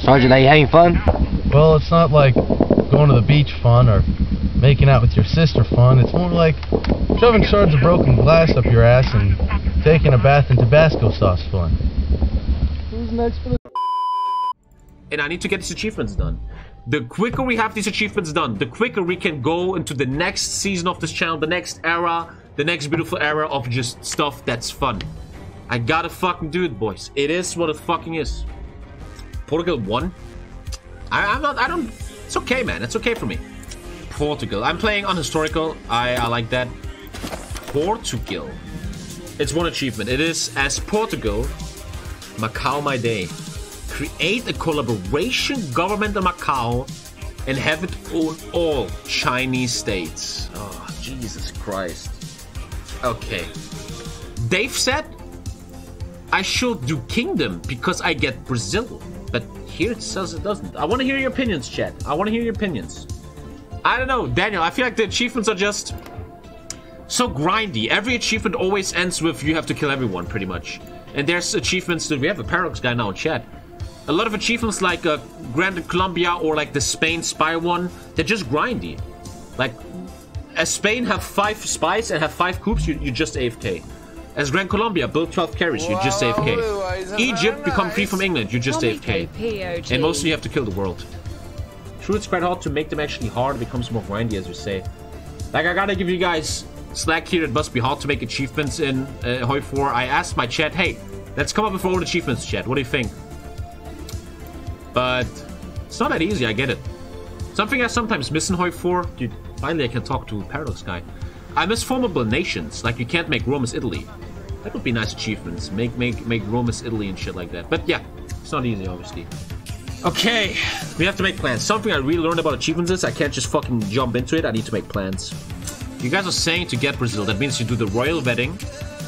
Sergeant, are you having fun? Well, it's not like going to the beach fun or making out with your sister fun. It's more like shoving shards of broken glass up your ass and taking a bath in Tabasco sauce fun. Who's next for the and I need to get these achievements done. The quicker we have these achievements done, the quicker we can go into the next season of this channel, the next era, the next beautiful era of just stuff that's fun. I gotta fucking do it, boys. It is what it fucking is. Portugal won. I, I'm not. I don't. It's okay, man. It's okay for me. Portugal. I'm playing on historical. I, I like that. Portugal. It's one achievement. It is as Portugal. Macau my day create a collaboration government in Macau and have it own all Chinese states. Oh, Jesus Christ. Okay. Dave said I should do kingdom because I get Brazil. But here it says it doesn't. I want to hear your opinions, Chad. I want to hear your opinions. I don't know, Daniel. I feel like the achievements are just so grindy. Every achievement always ends with you have to kill everyone, pretty much. And there's achievements that we have a Paradox guy now in chat a lot of achievements like uh, Grand Colombia or like the Spain spy one, they're just grindy. Like, as Spain have five spies and have five coups, you, you just AFK. As Grand Colombia build 12 carries, you just AFK. Egypt become free from England, you just AFK. And mostly you have to kill the world. True, it's quite hard to make them actually hard, it becomes more grindy as you say. Like, I gotta give you guys slack here, it must be hard to make achievements in uh, Hoi 4. I asked my chat, hey, let's come up with all achievements, chat, what do you think? But it's not that easy, I get it. Something I sometimes miss in Hoi 4, dude, finally I can talk to Paradox Guy. I miss formable nations, like you can't make Rome as Italy. That would be nice achievements, make make make Rome as Italy and shit like that. But yeah, it's not easy, obviously. Okay, we have to make plans. Something I really learned about achievements is I can't just fucking jump into it, I need to make plans. You guys are saying to get Brazil, that means you do the royal wedding,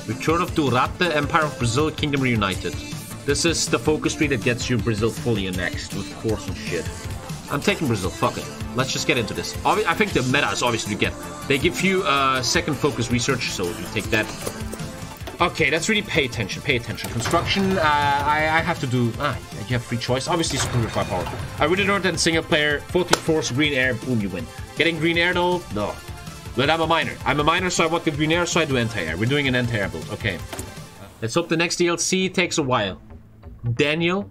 return of Durata, Empire of Brazil, Kingdom Reunited. This is the focus tree that gets you Brazil fully annexed with course and shit. I'm taking Brazil, fuck it. Let's just get into this. I think the meta is obviously to get. They give you uh, second focus research, so you take that. Okay, that's really pay attention, pay attention. Construction, uh, I, I have to do... Ah, you have free choice. Obviously, superior firepower. I really that in single player. 14 force, green air, boom, you win. Getting green air though? No. But I'm a minor. I'm a minor, so I want the green air, so I do anti-air. We're doing an anti-air build. Okay. Let's hope the next DLC takes a while. Daniel,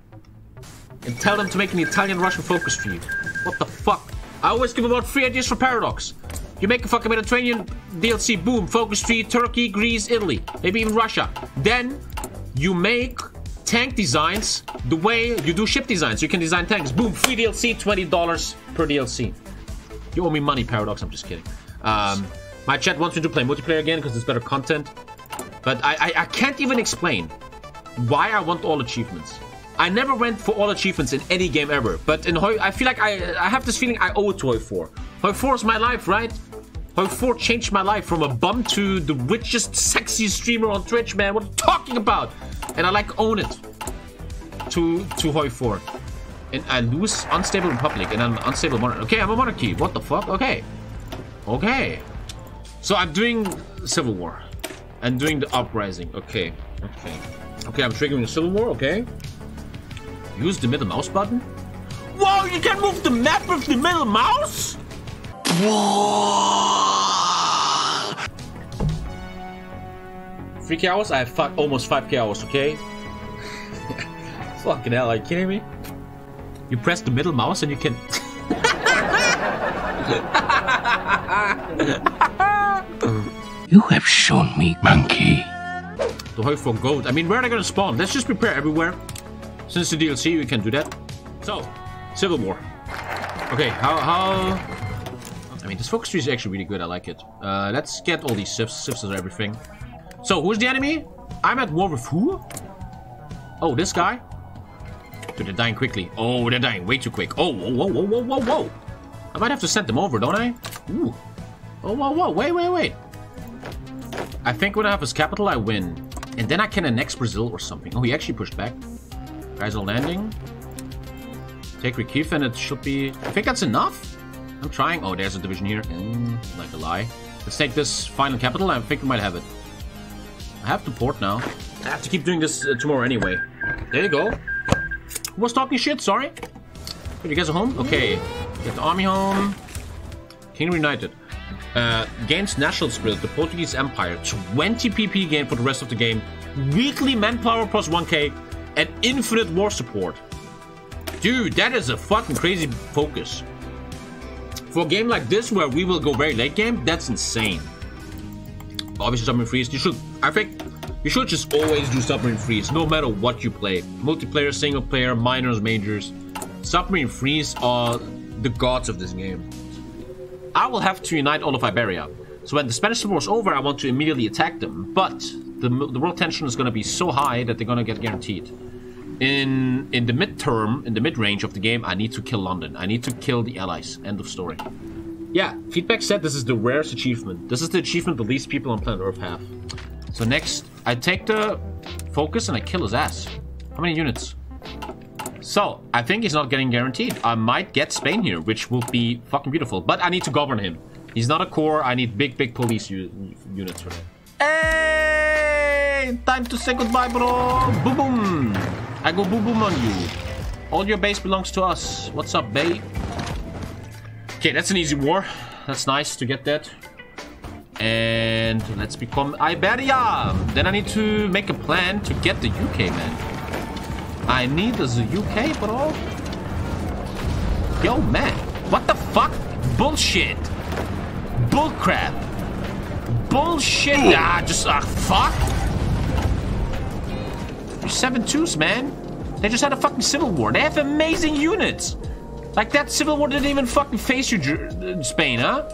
and tell them to make an Italian-Russian focus for you. What the fuck? I always give about three ideas for Paradox. You make a fucking Mediterranean DLC, boom, focus tree, Turkey, Greece, Italy, maybe even Russia. Then you make tank designs the way you do ship designs. You can design tanks, boom, free DLC, $20 per DLC. You owe me money, Paradox, I'm just kidding. Um, my chat wants me to play multiplayer again because it's better content. But I, I, I can't even explain why I want all achievements. I never went for all achievements in any game ever, but in Hoi, I feel like I I have this feeling I owe it to Hoi 4. Hoi 4 is my life, right? Hoi 4 changed my life from a bum to the richest, sexiest streamer on Twitch, man. What are you talking about? And I like own it to to Hoi 4. And I lose Unstable Republic and I'm Unstable Monarchy. Okay, I'm a monarchy. What the fuck? Okay. Okay. So I'm doing Civil War. And doing the Uprising. Okay. Okay. Okay, I'm triggering the Civil War, okay. Use the middle mouse button. Whoa, you can move the map with the middle mouse? Whoa. 3k hours? I have five, almost 5k hours, okay? Fucking hell, are you kidding me? You press the middle mouse and you can... you have shown me, monkey to hope for gold. I mean, where are they gonna spawn? Let's just prepare everywhere. Since the DLC, we can do that. So, Civil War. Okay, how... how... I mean, this focus tree is actually really good. I like it. Uh, let's get all these sifts, sifts and everything. So, who's the enemy? I'm at war with who? Oh, this guy? Dude, they're dying quickly. Oh, they're dying way too quick. Oh, whoa, whoa, whoa, whoa, whoa, whoa. I might have to send them over, don't I? Ooh. Oh, whoa, whoa, wait, wait, wait. I think when I have his capital, I win. And then I can annex Brazil or something. Oh, he actually pushed back. Guys are landing. Take Recife and it should be... I think that's enough. I'm trying. Oh, there's a division here. Mm, like a lie. Let's take this final capital. I think we might have it. I have to port now. I have to keep doing this uh, tomorrow anyway. There you go. Who was talking shit? Sorry. You guys are home? Okay. Get the army home. Kingdom United. Uh, gains national spirit, the Portuguese Empire. 20 PP gain for the rest of the game. Weekly manpower plus 1k. And infinite war support. Dude, that is a fucking crazy focus. For a game like this, where we will go very late game, that's insane. Obviously, Submarine Freeze, you should, I think, you should just always do Submarine Freeze, no matter what you play. Multiplayer, single player, minors, majors. Submarine Freeze are the gods of this game. I will have to unite all of Iberia. So when the Spanish Civil War is over, I want to immediately attack them. But the, the world tension is going to be so high that they're going to get guaranteed. In in the midterm, in the mid-range of the game, I need to kill London. I need to kill the Allies. End of story. Yeah, feedback said this is the rarest achievement. This is the achievement the least people on planet Earth have. So next, I take the focus and I kill his ass. How many units? So, I think he's not getting guaranteed. I might get Spain here, which will be fucking beautiful. But I need to govern him. He's not a core. I need big, big police units for him. Hey! Time to say goodbye, bro! Boom, boom! I go boom, boom on you. All your base belongs to us. What's up, babe? Okay, that's an easy war. That's nice to get that. And let's become Iberia. Then I need to make a plan to get the UK, man. I need the UK, bro. Yo, man. What the fuck? Bullshit. Bullcrap. Bullshit. Ah, just, ah, fuck. Seven twos, man. They just had a fucking civil war. They have amazing units. Like that civil war didn't even fucking face you, uh, Spain, huh?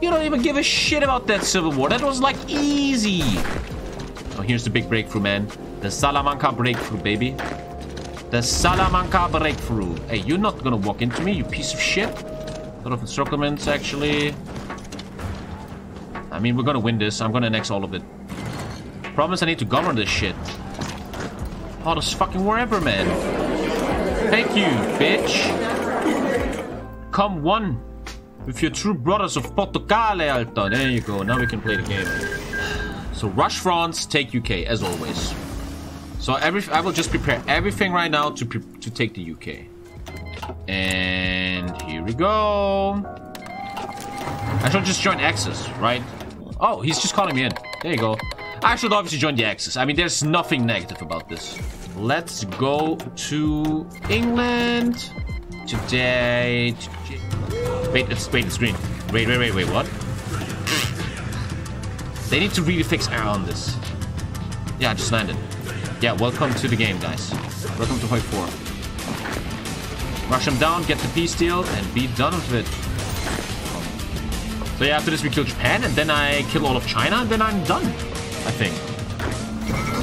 You don't even give a shit about that civil war. That was like easy. Oh, here's the big breakthrough, man. The Salamanca breakthrough, baby. The Salamanca breakthrough. Hey, you're not gonna walk into me, you piece of shit. A lot of encirclements, actually. I mean, we're gonna win this. I'm gonna annex all of it. Problem is, I need to govern this shit. This fucking wherever, man. Thank you, bitch. Come one with your true brothers of Portugal, Alta. There you go. Now we can play the game. So rush France, take UK, as always. So every I will just prepare everything right now to to take the UK. And here we go. I should just join Axis, right? Oh, he's just calling me in. There you go. I should obviously join the Axis. I mean, there's nothing negative about this. Let's go to England today. Wait, it's wait, it's. Wait, wait, wait, wait, what? They need to really fix air on this. Yeah, I just landed. Yeah, welcome to the game, guys. Welcome to Hoi 4. Rush them down, get the peace deal, and be done with it. So yeah, after this we kill Japan, and then I kill all of China, and then I'm done. I think.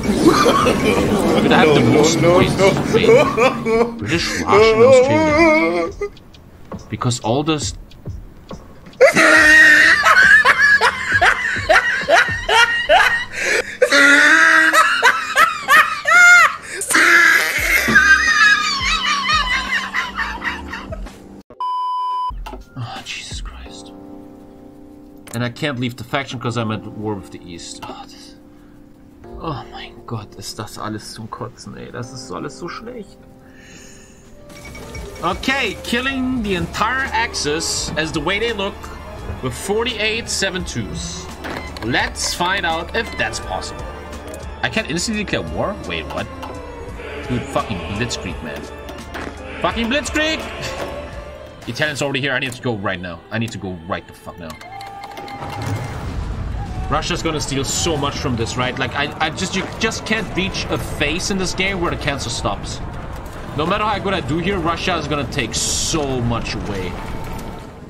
We're gonna have no, the most no, no, no. British, Russian, Australian. Because all those ah, And I can't leave the faction because I'm at war with the East. Oh, oh Gott, ist das alles zum Kotzen, ey. Das ist alles so schlecht. Okay, killing the entire Axis as the way they look with 48 7-2s. Let's find out if that's possible. I can't instantly declare war? Wait, what? Dude, fucking Blitzkrieg, man. Fucking Blitzkrieg! Italian's already here. I need to go right now. I need to go right the fuck now. Russia's gonna steal so much from this, right? Like, I, I just, you just can't reach a phase in this game where the cancer stops. No matter how good I do here, Russia is gonna take so much away.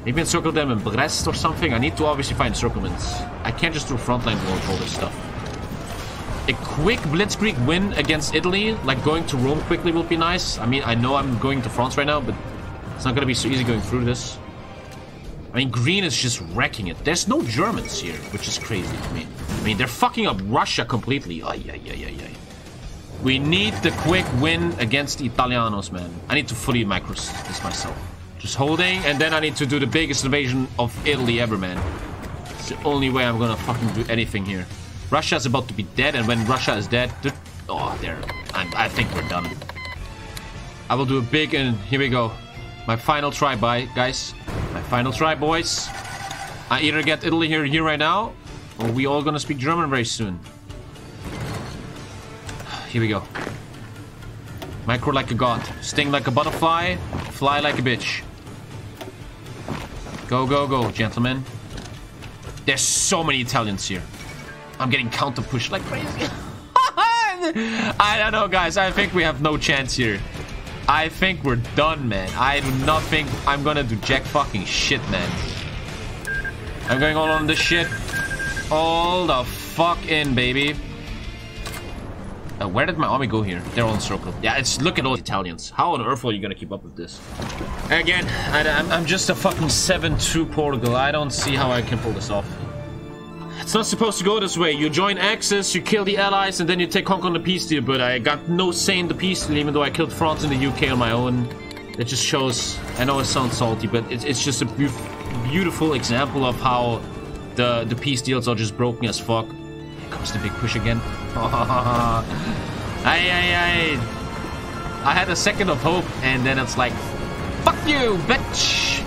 Maybe encircle them in Brest or something. I need to obviously find encirclements. I can't just do frontline war with all this stuff. A quick blitzkrieg win against Italy, like going to Rome quickly will be nice. I mean, I know I'm going to France right now, but it's not gonna be so easy going through this. I mean, green is just wrecking it. There's no Germans here, which is crazy to me. I mean, they're fucking up Russia completely. Ay, ay, ay, ay, ay. We need the quick win against Italianos, man. I need to fully macro this myself. Just holding, and then I need to do the biggest invasion of Italy ever, man. It's the only way I'm gonna fucking do anything here. Russia's about to be dead, and when Russia is dead, oh, there. I'm, I think we're done. I will do a big, and here we go. My final try, bye, guys. My final try, boys. I either get Italy here, here right now, or we all gonna speak German very soon. Here we go. Micro like a god. Sting like a butterfly. Fly like a bitch. Go, go, go, gentlemen. There's so many Italians here. I'm getting counter pushed like crazy. I don't know, guys. I think we have no chance here. I think we're done, man. I do not think I'm gonna do jack fucking shit, man. I'm going all on this shit. All the fuck in, baby. Uh, where did my army go here? They're all in circle. Yeah, it's look at all the Italians. How on earth are you gonna keep up with this? Again, I, am I'm just a fucking 7-2 Portugal. I don't see how I can pull this off. It's not supposed to go this way. You join Axis, you kill the allies, and then you take Hong Kong the peace deal. But I got no say in the peace deal, even though I killed France and the UK on my own. It just shows. I know it sounds salty, but it's, it's just a beautiful example of how the the peace deals are just broken as fuck. Here comes the big push again. Aye, aye, aye. I had a second of hope, and then it's like, fuck you, bitch.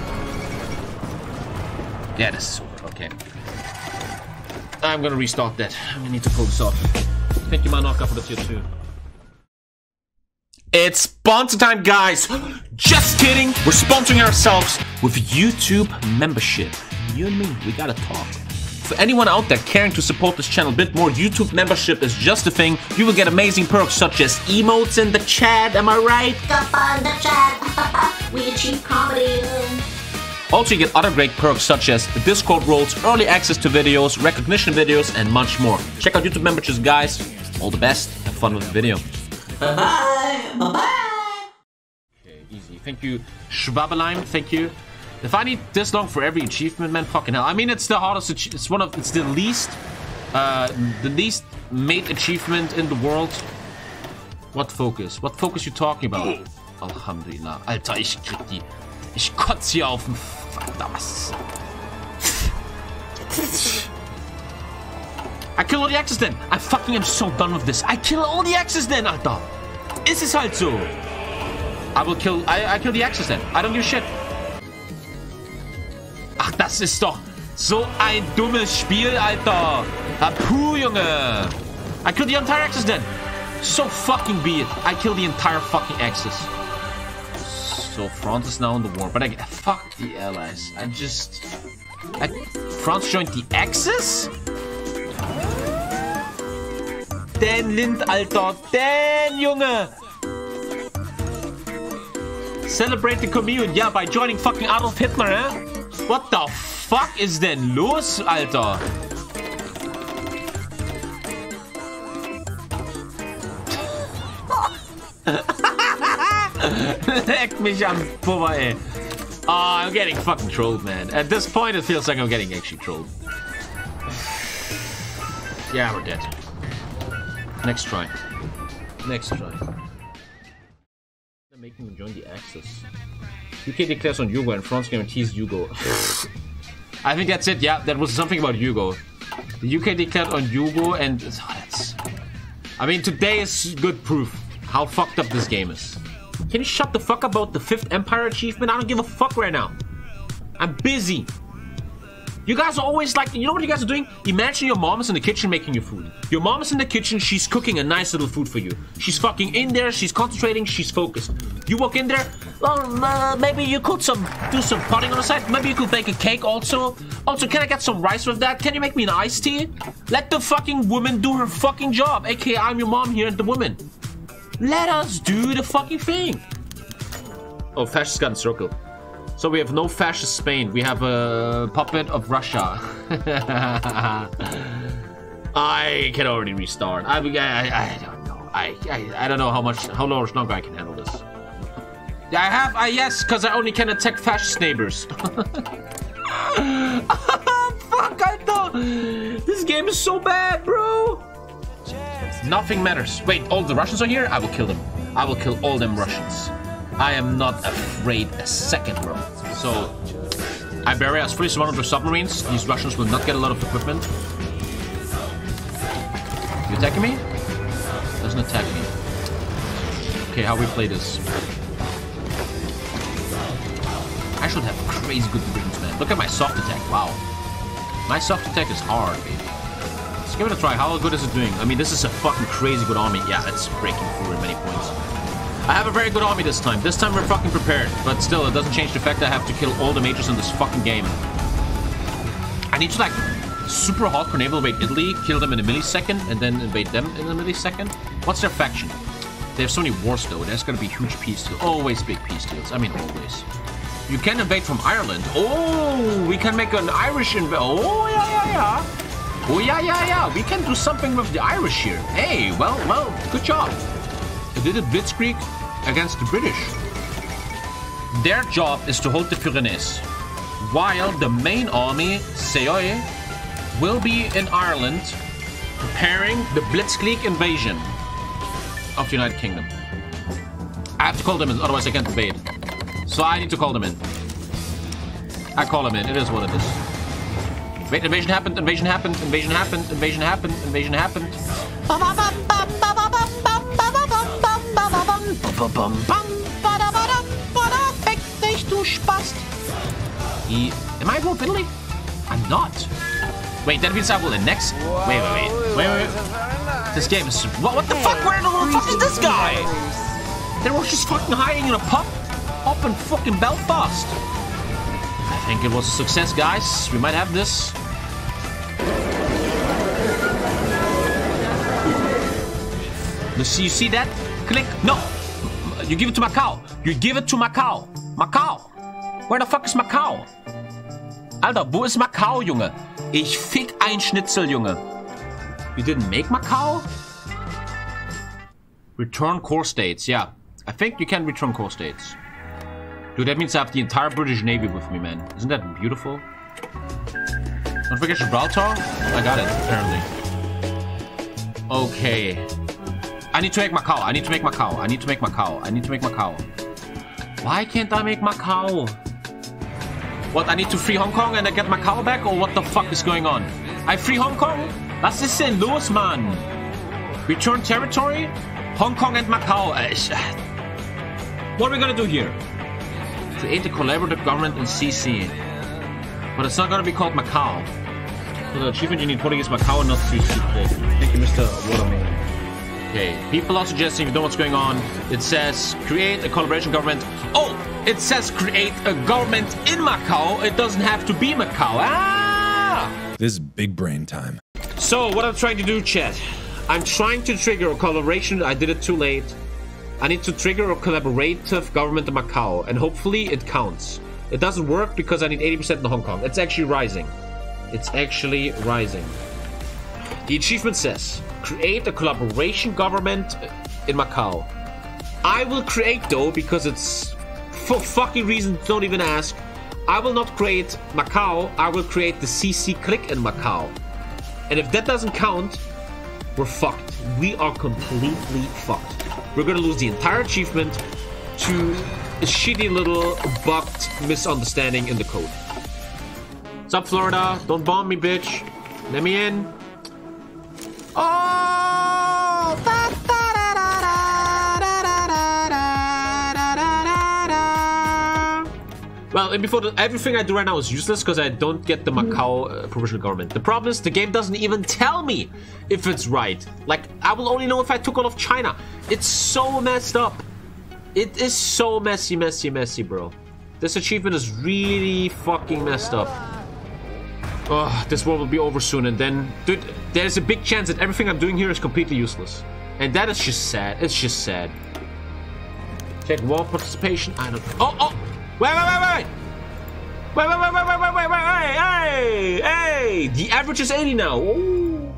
Yeah, this is okay. I'm gonna restart that. I need to pull this off. Thank you, Manoka, for the tier 2. It's sponsor time, guys! Just kidding! We're sponsoring ourselves with YouTube membership. You and me, we gotta talk. For anyone out there caring to support this channel a bit more, YouTube membership is just a thing. You will get amazing perks such as emotes in the chat, am I right? Jump on the chat. we achieve comedy. Also, you get other great perks such as Discord roles, early access to videos, recognition videos, and much more. Check out YouTube memberships, guys. All the best. Have fun with the video. Bye-bye. Bye-bye. Okay, easy. Thank you, Schwabeleim. Thank you. If I need this long for every achievement, man, fucking hell. I mean, it's the hardest. It's one of. It's the least. Uh, the least made achievement in the world. What focus? What focus you talking about? Alhamdulillah. Alter, ich krieg die. Ich kotze hier auf den. Was? I kill all the Axis then. I fucking am so done with this. I kill all the Axis then, Alter. Ist es halt so. I will kill. I, I kill the Axis then. I don't give a shit. Ach, das ist doch so ein dummes Spiel, Alter. Ah, puh, Junge. I kill the entire Axis then. So fucking be it. I kill the entire fucking Axis. So France is now in the war, but I get. fuck the Allies. I just, I, France joined the Axis. Dan Lind, Alter. Den Junge. Celebrate the commune, yeah, by joining fucking Adolf Hitler, eh? What the fuck is denn los, Alter? Leck mich am Puffer, ey. Oh, I'm getting fucking trolled, man. At this point, it feels like I'm getting actually trolled. Yeah, we're dead. Next try. Next try. They're making me join the Axis. UK declares on Yugo and France guarantees Yugo. I think that's it. Yeah, that was something about Yugo. The UK declared on Yugo and... Oh, I mean, today is good proof how fucked up this game is. Can you shut the fuck about the 5th Empire achievement? I don't give a fuck right now. I'm busy. You guys are always like, you know what you guys are doing? Imagine your mom is in the kitchen making you food. Your mom is in the kitchen, she's cooking a nice little food for you. She's fucking in there, she's concentrating, she's focused. You walk in there, well, uh, maybe you could some, do some potting on the side. Maybe you could bake a cake also. Also, can I get some rice with that? Can you make me an iced tea? Let the fucking woman do her fucking job. AKA, I'm your mom here and the woman. Let us do the fucking thing. Oh, fascist in circle. So we have no fascist Spain. We have a puppet of Russia. I can already restart. I, I, I don't know. I, I, I don't know how much, how much longer I can handle this. Yeah, I have. I yes, because I only can attack fascist neighbors. Fuck! I thought this game is so bad, bro. Nothing matters. Wait, all the Russians are here. I will kill them. I will kill all them Russians. I am not afraid a second, bro. So, Iberia has freeze one of submarines. These Russians will not get a lot of equipment. You attacking me? Doesn't attack me. Okay, how we play this? I should have crazy good divisions, man. Look at my soft attack. Wow. My soft attack is hard, baby. Give it a try. How good is it doing? I mean, this is a fucking crazy good army. Yeah, it's breaking through in many points. I have a very good army this time. This time we're fucking prepared. But still, it doesn't change the fact that I have to kill all the majors in this fucking game. I need to, like, super hardcore naval invade Italy, kill them in a millisecond, and then invade them in a millisecond. What's their faction? They have so many wars, though. There's gonna be huge peace deals. Always big peace deals. I mean, always. You can invade from Ireland. Oh, we can make an Irish invasion. Oh, yeah, yeah, yeah. Oh, yeah, yeah, yeah. We can do something with the Irish here. Hey, well, well, good job. They did a blitzkrieg against the British. Their job is to hold the Pyrenees, while the main army, Seoy, will be in Ireland preparing the blitzkrieg invasion of the United Kingdom. I have to call them in, otherwise I can't invade. So I need to call them in. I call them in. It is what it is. Wait, invasion happened, invasion happened, invasion happened, invasion happened, invasion happened. E Am I Wolf Italy? I'm not. Wait, that means I will annex. Wait, wait, wait, wait, wait. This game is. What, what the fuck? Where the fuck is this guy? They were just fucking hiding in a pub up in fucking Belfast. I think it was a success, guys. We might have this. See, you see that? Click. No! You give it to Macau. You give it to Macau. Macau. Where the fuck is Macau? Alter, wo ist Macau, Junge? Ich fick ein Schnitzel, Junge. You didn't make Macau? Return core states, yeah. I think you can return core states. Dude, that means I have the entire British Navy with me, man. Isn't that beautiful? Don't forget Gibraltar. I got it, apparently. Okay. I need to make Macau. I need to make Macau. I need to make Macau. I need to make Macau. Why can't I make Macau? What, I need to free Hong Kong and I get Macau back? Or what the fuck is going on? I free Hong Kong? Was ist denn los, man? Return territory? Hong Kong and Macau. Uh, what are we gonna do here? Create a collaborative government in CC. But it's not gonna be called Macau. So the achievement you need putting is Macau and not CC. Thank you, Mr. Watermelon. Okay, people are suggesting you know what's going on. It says create a collaboration government. Oh, it says create a government in Macau. It doesn't have to be Macau. Ah! This is big brain time. So, what I'm trying to do, chat. I'm trying to trigger a collaboration. I did it too late. I need to trigger a collaborative government in Macau, and hopefully it counts. It doesn't work because I need 80% in Hong Kong. It's actually rising. It's actually rising. The achievement says create a collaboration government in Macau. I will create though because it's for fucking reasons don't even ask. I will not create Macau, I will create the CC Clique in Macau. And if that doesn't count, we're fucked. We are completely fucked. We're gonna lose the entire achievement to a shitty little bugged misunderstanding in the code. What's up, Florida? Don't bomb me, bitch. Let me in. Oh! Well, and before the, everything I do right now is useless because I don't get the Macau uh, provisional government. The problem is the game doesn't even tell me if it's right. Like, I will only know if I took all of China. It's so messed up. It is so messy, messy, messy, bro. This achievement is really fucking messed up. Oh, this war will be over soon, and then, dude, there's a big chance that everything I'm doing here is completely useless. And that is just sad. It's just sad. Check war participation. I don't. Oh, oh! Wait, wait, wait, wait! Wait, wait, wait, wait, wait, wait, wait, wait, hey, hey! The average is 80 now. Ooh.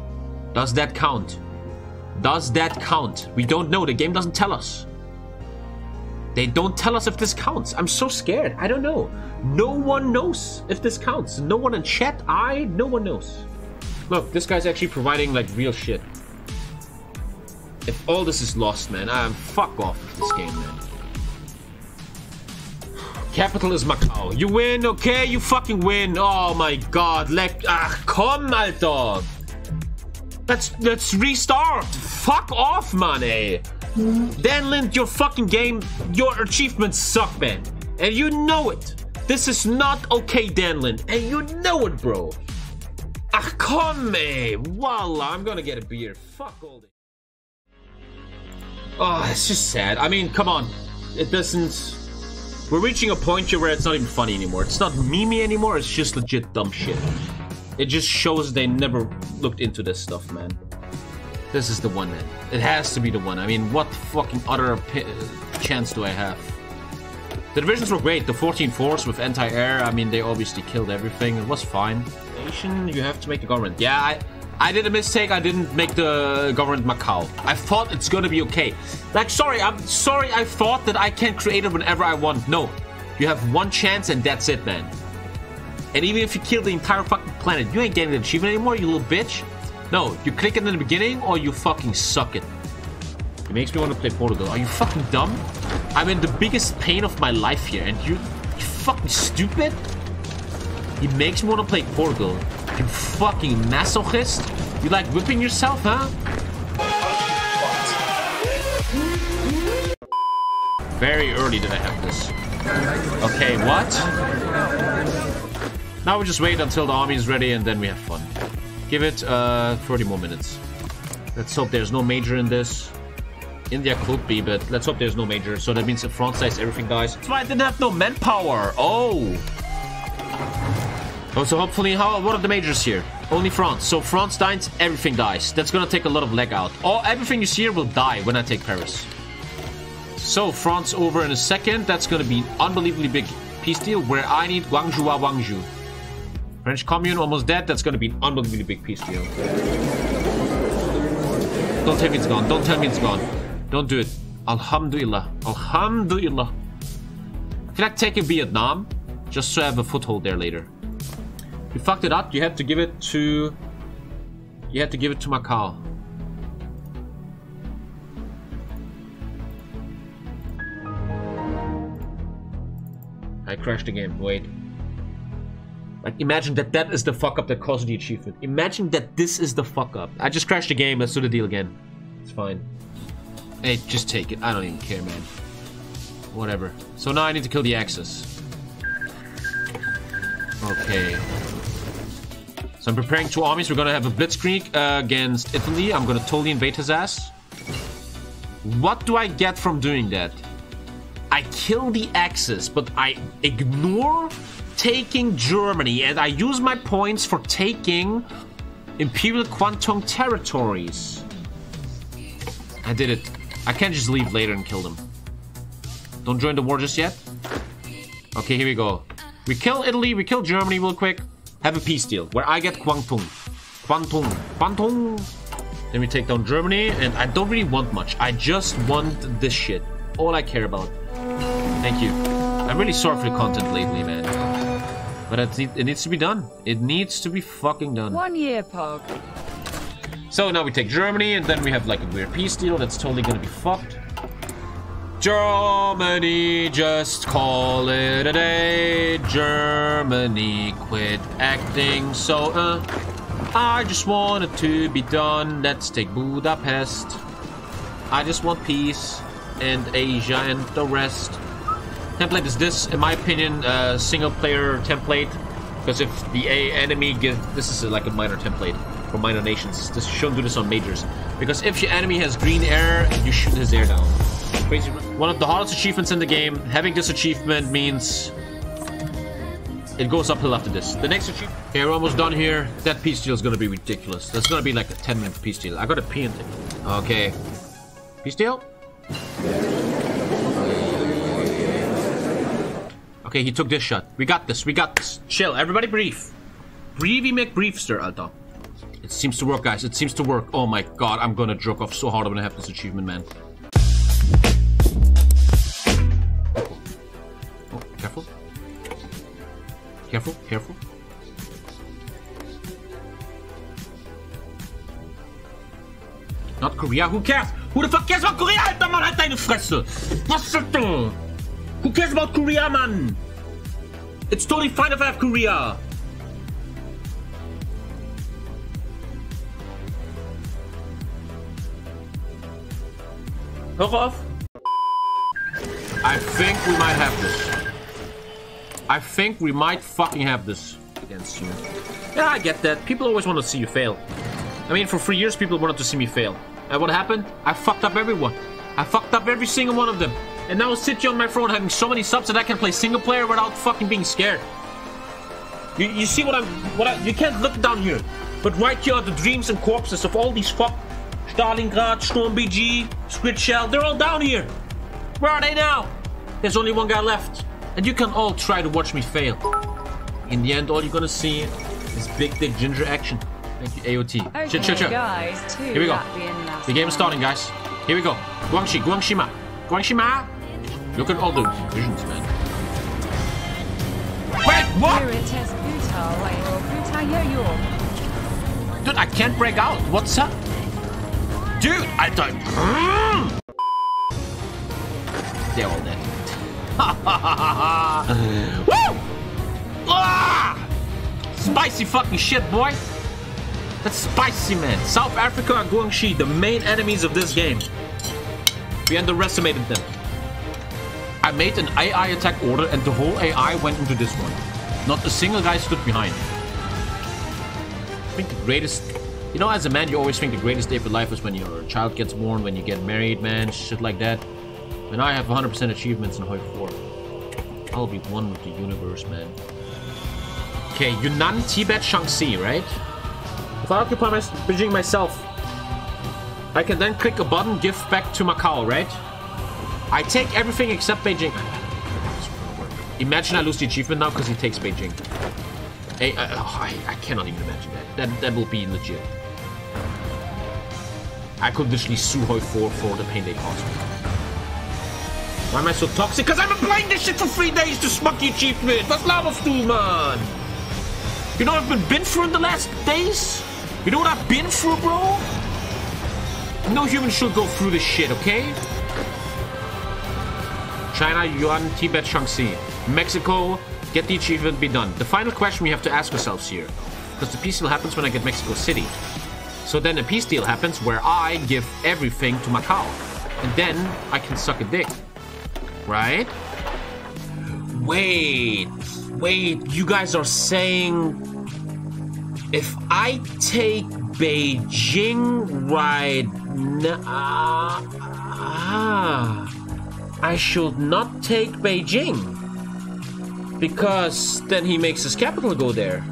Does that count? Does that count? We don't know. The game doesn't tell us. They don't tell us if this counts. I'm so scared. I don't know. No one knows if this counts. No one in chat, I, no one knows. Look, this guy's actually providing like real shit. If all this is lost, man, I'm fuck off with this game, man. Capital is Macau. You win, okay? You fucking win. Oh my god. Leck. Ach, komm, Alter. Let's let's restart. Fuck off, man. Eh? Dan Lind, your fucking game, your achievements suck, man. And you know it. This is not okay, Dan Lind. And you know it, bro. Ah, come, eh. Voila, I'm gonna get a beer. Fuck all this. Oh, it's just sad. I mean, come on. It doesn't... We're reaching a point here where it's not even funny anymore. It's not memey anymore, it's just legit dumb shit. It just shows they never looked into this stuff, man. This is the one, man. It has to be the one. I mean, what fucking other chance do I have? The divisions were great. The 14 Force with anti-air, I mean, they obviously killed everything. It was fine. Nation, you have to make the government. Yeah, I, I did a mistake. I didn't make the government Macau. I thought it's gonna be okay. Like, sorry, I'm sorry. I thought that I can create it whenever I want. No, you have one chance and that's it, man. And even if you kill the entire fucking planet, you ain't getting the achievement anymore, you little bitch. No, you click it in the beginning or you fucking suck it. It makes me want to play Portugal. Are you fucking dumb? I'm in the biggest pain of my life here and you, you fucking stupid? It makes me want to play Portugal. Fucking masochist. You like whipping yourself, huh? Very early did I have this. Okay, what? Now we just wait until the army is ready and then we have fun. Give it uh, 30 more minutes. Let's hope there's no major in this. India could be, but let's hope there's no major. So that means the front size, everything dies. That's why I didn't have no manpower. Oh. Oh, so hopefully, how? What are the majors here? Only France. So France dies, everything dies. That's gonna take a lot of leg out. Oh, everything you see here will die when I take Paris. So France over in a second. That's gonna be unbelievably big peace deal where I need Guangzhou or Guangzhou. French Commune almost dead. That's gonna be an unbelievably big peace deal. Don't tell me it's gone. Don't tell me it's gone. Don't do it. Alhamdulillah. Alhamdulillah. Can I like taking Vietnam just so I have a foothold there later. You fucked it up. You had to give it to... You had to give it to Macau. I crashed the game. Wait. Like, imagine that that is the fuck up that caused the achievement. Imagine that this is the fuck up. I just crashed the game. Let's do the deal again. It's fine. Hey, just take it. I don't even care, man. Whatever. So now I need to kill the Axis. Okay. So I'm preparing two armies. We're gonna have a blitzkrieg uh, against Italy. I'm gonna totally invade his ass. What do I get from doing that? I kill the Axis, but I ignore taking Germany, and I use my points for taking Imperial Kwantung territories. I did it. I can't just leave later and kill them. Don't join the war just yet. Okay, here we go. We kill Italy, we kill Germany real quick. Have a peace deal where I get Kwantung. Kwantung. Kwantung. Then we take down Germany, and I don't really want much. I just want this shit. All I care about. Thank you. I'm really sorry for the content lately, man. But it, it needs to be done. It needs to be fucking done. One year, Pog. So now we take Germany, and then we have like a weird peace deal that's totally gonna be fucked. Germany, just call it a day. Germany, quit acting so, uh. I just want it to be done. Let's take Budapest. I just want peace and Asia and the rest. Template is this, in my opinion, a single player template. Because if the enemy gives, this is like a minor template for minor nations. This shouldn't do this on majors. Because if your enemy has green air, you shoot his air down. One of the hardest achievements in the game. Having this achievement means it goes uphill after this. The next achievement. Okay, we're almost done here. That peace deal is gonna be ridiculous. That's gonna be like a 10 minute peace deal. I got a P in it. Okay. Peace deal? Okay, he took this shot. We got this. We got this. Chill. Everybody breathe. Breathy McBreefster, Alter. It seems to work, guys. It seems to work. Oh my god, I'm gonna jerk off so hard when I have this achievement, man. Careful, careful. Not Korea? Who cares? Who the fuck cares about Korea, Alter Mann? Halt deine Fresse! Was ist das Who cares about Korea, man? It's totally fine if I have Korea! Hör auf! I think we might have this. I think we might fucking have this against you. Yeah, I get that. People always want to see you fail. I mean, for three years, people wanted to see me fail. And what happened? I fucked up everyone. I fucked up every single one of them. And now I sit you on my throne having so many subs that I can play single player without fucking being scared. You, you see what I'm... What I, you can't look down here. But right here are the dreams and corpses of all these fuck... Stalingrad, Storm BG, Squid Shell, they're all down here. Where are they now? There's only one guy left. And you can all try to watch me fail. In the end, all you're gonna see is big dick ginger action. Thank you, AOT. Okay, shit, shit. guys, Here we go. The game is starting, guys. Here we go. Guangxi, Guangxima. Guangxima! Look at all the visions, man. Wait, what? Irites puta or oh, puta yo Dude, I can't break out. What's up? Dude, I don't. Hmm. They're all dead. Woo! Ah! Spicy fucking shit, boy. That's spicy, man. South Africa and Guangxi, the main enemies of this game. We underestimated them. I made an AI attack order and the whole AI went into this one. Not a single guy stood behind. I think the greatest... You know, as a man, you always think the greatest day of your life is when your child gets born, when you get married, man, shit like that. And I have 100% achievements in Hoi 4. I'll be one with the universe, man. Okay, Yunnan, Tibet, Shaanxi, right? If I occupy my, Beijing myself, I can then click a button, give back to Macau, right? I take everything except Beijing. Imagine I lose the achievement now because he takes Beijing. Hey, uh, oh, I, I cannot even imagine that. That that will be legit. I could literally sue Hoi 4 for the pain they caused me. Why am I so toxic? Because I've been playing this shit for three days to smuck the achievement. Was laberst du, man? You know what I've been, been through in the last days? You know what I've been through, bro? No human should go through this shit, okay? China, Yuan, Tibet, Shaanxi. Mexico, get the achievement, be done. The final question we have to ask ourselves here. Because the peace deal happens when I get Mexico City. So then a peace deal happens where I give everything to Macau. And then I can suck a dick. Right? Wait. Wait, you guys are saying if I take Beijing right now, ah, I should not take Beijing because then he makes his capital go there.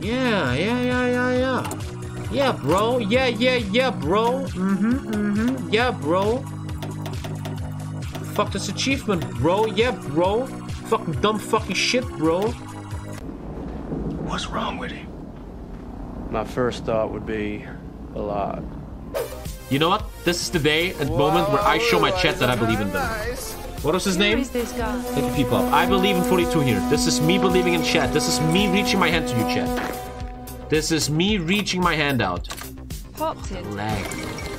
Yeah, yeah, yeah, yeah, yeah. Yeah, bro. Yeah, yeah, yeah, bro. Mm-hmm, mm-hmm. Yeah, bro. Fuck this achievement, bro. Yeah, bro. Fucking dumb fucking shit, bro. What's wrong with him? My first thought would be a lot. You know what? This is the day and moment where I show my chat that I believe in them. What was his name? is this guy? Thank you, people. I believe in 42 here. This is me believing in chat. This is me reaching my hand to you, chat. This is me reaching my hand out. Popped it. Lag.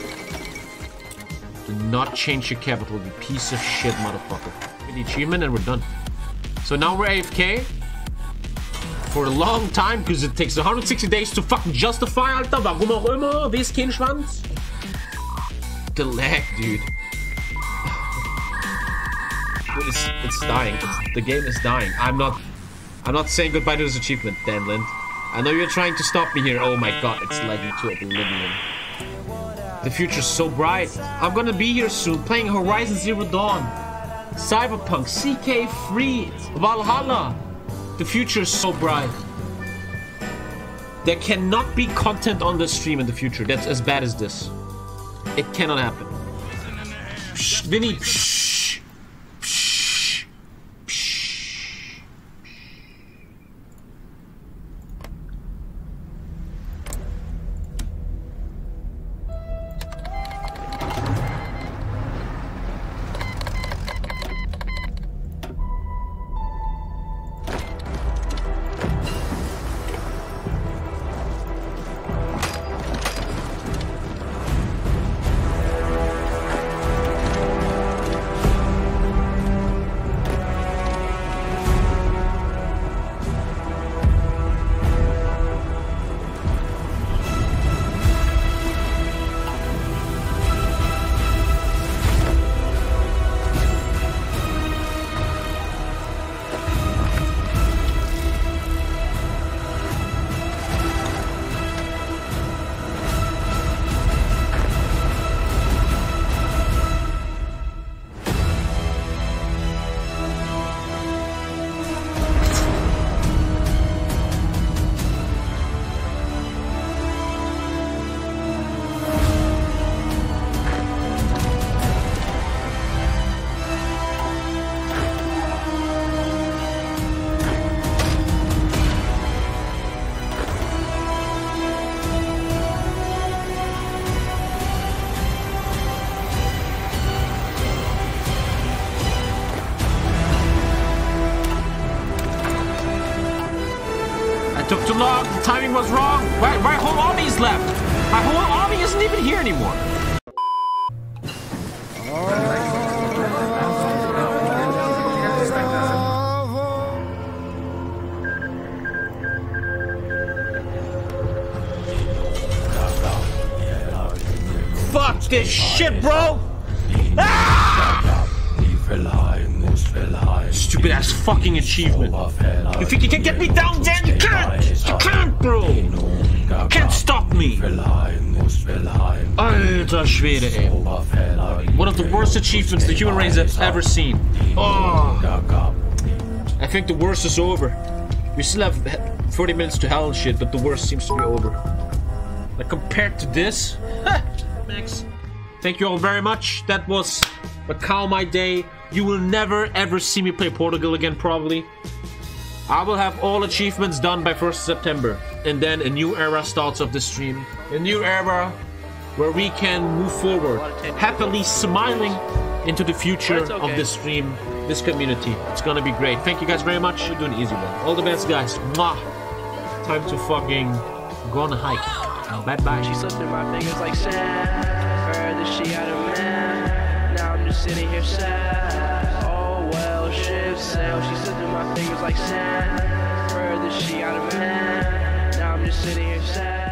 Do not change your capital, you piece of shit, motherfucker. Get the achievement and we're done. So now we're AFK for a long time because it takes 160 days to fucking justify, Alter. Warum auch immer. Wisst kein Schwanz? The lag, dude. It's, it's dying. It's, the game is dying. I'm not. I'm not saying goodbye to this achievement, Dan Lind. I know you're trying to stop me here. Oh my god, it's lagging to oblivion. The future's so bright. I'm gonna be here soon, playing Horizon Zero Dawn, Cyberpunk, CK3, Valhalla. The future is so bright. There cannot be content on the stream in the future that's as bad as this. It cannot happen. Psh, Vinny, psh, was wrong. My, my whole army is left. My whole army isn't even here anymore. Fuck this shit, bro! Stupid ass fucking achievement. You think you can get me down there? You can't! You can't, bro! Can't stop me! Alter Schwede, ey. One of the worst achievements the human race has ever seen. Oh. I think the worst is over. We still have 40 minutes to hell and shit, but the worst seems to be over. Like compared to this, Max. Thank you all very much. That was Macau My Day. You will never ever see me play Portugal again, probably. I will have all achievements done by 1st September. And then a new era starts of the stream. A new era where we can move forward, happily smiling into the future okay. of this stream, this community. It's gonna be great. Thank you guys very much. We're doing an easy one. All the best, guys. Mwah. Time to fucking go on a hike. Bye bye. She slipped in my fingers like sand. Heard that she had a man. Now I'm just sitting here sad. Ship sail. She slipped in my fingers like sand. That she had a man. Now I'm just sitting here sad.